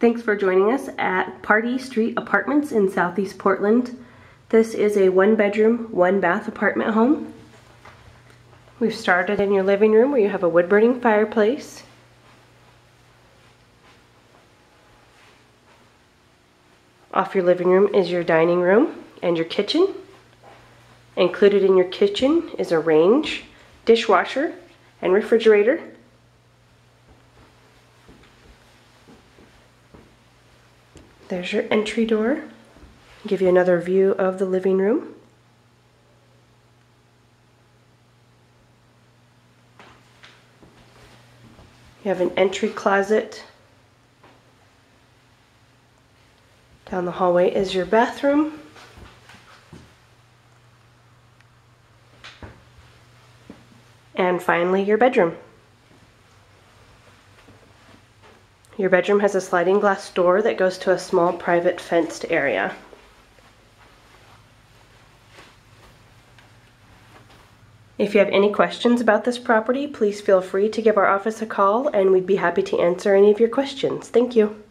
Thanks for joining us at Pardee Street Apartments in Southeast Portland. This is a one bedroom, one bath apartment home. We've started in your living room where you have a wood burning fireplace. Off your living room is your dining room and your kitchen. Included in your kitchen is a range, dishwasher, and refrigerator. There's your entry door. Give you another view of the living room. You have an entry closet. Down the hallway is your bathroom. And finally, your bedroom. Your bedroom has a sliding glass door that goes to a small private fenced area. If you have any questions about this property, please feel free to give our office a call and we'd be happy to answer any of your questions. Thank you.